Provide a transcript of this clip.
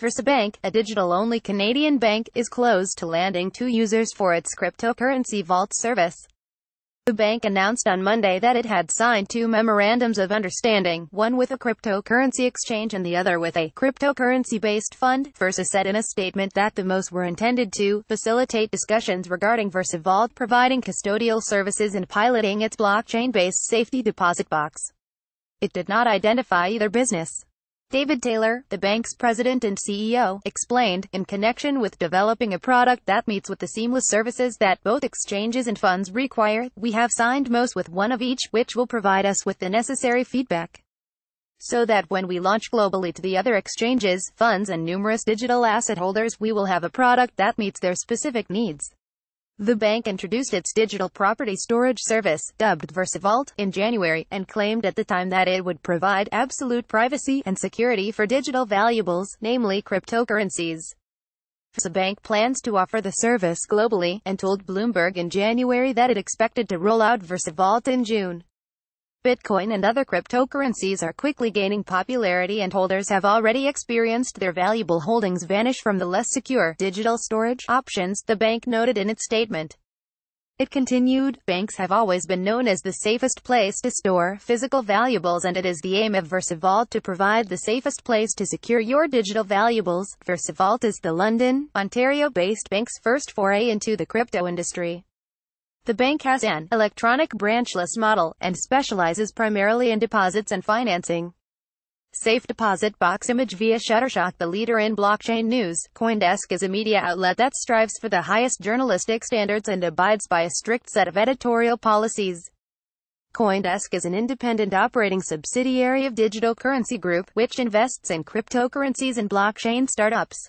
VersaBank, a digital-only Canadian bank, is closed to landing two users for its cryptocurrency vault service. The bank announced on Monday that it had signed two memorandums of understanding, one with a cryptocurrency exchange and the other with a cryptocurrency-based fund. Versa said in a statement that the MOUs were intended to facilitate discussions regarding VersaVault providing custodial services and piloting its blockchain-based safety deposit box. It did not identify either business. David Taylor, the bank's president and CEO, explained, in connection with developing a product that meets with the seamless services that both exchanges and funds require, we have signed MOUs with one of each, which will provide us with the necessary feedback so that when we launch globally to the other exchanges, funds and numerous digital asset holders, we will have a product that meets their specific needs. The bank introduced its digital property storage service, dubbed VersaVault, in January, and claimed at the time that it would provide absolute privacy and security for digital valuables, namely cryptocurrencies. VersaBank plans to offer the service globally, and told Bloomberg in January that it expected to roll out VersaVault in June. Bitcoin and other cryptocurrencies are quickly gaining popularity and holders have already experienced their valuable holdings vanish from the less secure digital storage options, the bank noted in its statement. It continued, banks have always been known as the safest place to store physical valuables and it is the aim of VersaVault to provide the safest place to secure your digital valuables. VersaVault is the London, Ontario-based bank's first foray into the crypto industry. The bank has an electronic branchless model, and specializes primarily in deposits and financing. Safe Deposit Box Image via Shutterstock The leader in blockchain news, Coindesk is a media outlet that strives for the highest journalistic standards and abides by a strict set of editorial policies. Coindesk is an independent operating subsidiary of Digital Currency Group, which invests in cryptocurrencies and blockchain startups.